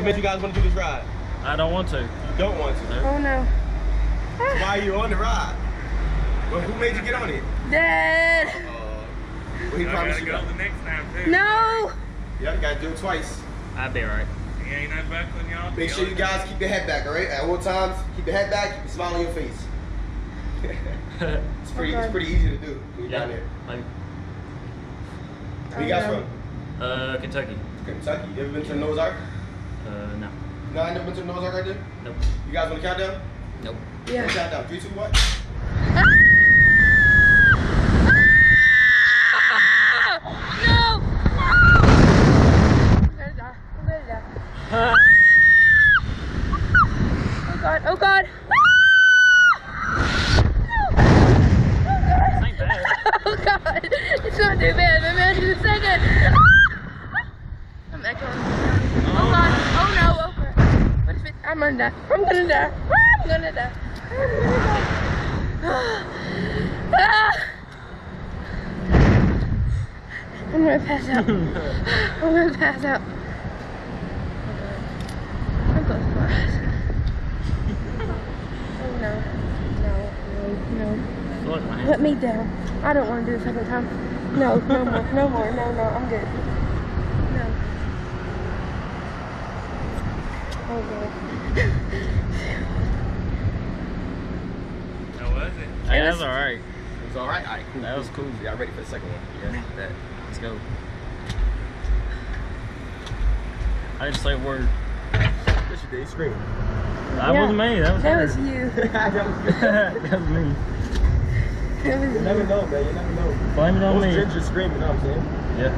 What made you guys want to do this ride? I don't want to. You don't want to. Oh no. Why are you on the ride? Well, who made you get on it? Dad. Uh, well, he I promised gotta you go the next time too. No. Yeah, you gotta do it twice. I'd be alright. He ain't that buckling y'all. Make sure you guys keep your head back, all right? At all times, keep your head back, keep a smile on your face. it's pretty, it's pretty easy to do when you're down there. Like, Where you guys from? uh, Kentucky. Kentucky. You ever been to the Noah's Ark? Uh, no. No, I never been to the Noah's Ark right there. Nope. You guys want to count down? Nope. Yeah. Count down. Three, two, one. No. I'm gonna die. I'm. Oh god. Oh god. Ain't bad. Oh god. It's not too bad. I'm at the second. I'm back on. Oh god. Oh no. Oh What if it? I'm gonna die. I'm gonna die. I'm gonna die. Ah. I'm gonna pass out. I'm gonna pass out. I'm to my eyes. Oh no. No, no, no. Put me down. I don't want to do the second time. No, no more, no more, no, no, I'm good. No. Oh god. How was it? Hey, that's alright. It was all right. All right, cool. That was cool. Y'all ready for the second one? Yeah, that. Let's go. I didn't say a word. This your day screaming. That Yeah. wasn't me. That was That her. was you. that was that was me. That was You you. never know, man. You never know. Blame it on Most me. ginger screaming, you know what I'm saying? Yeah.